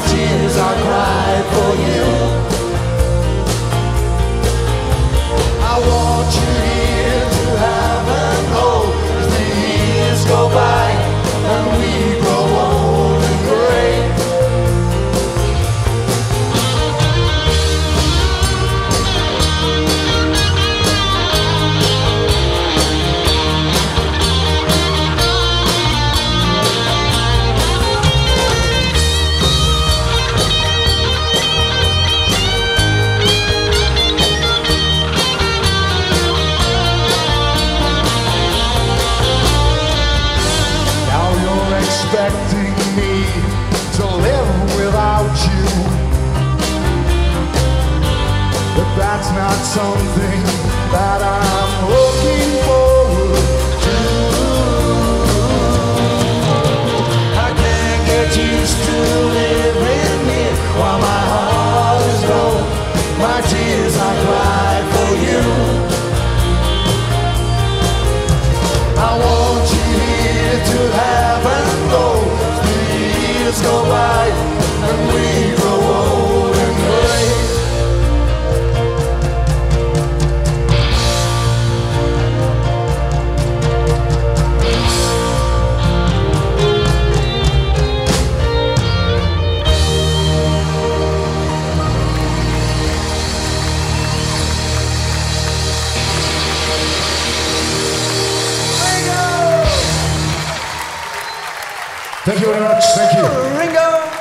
My something Thank you very much. Thank you. Ringo!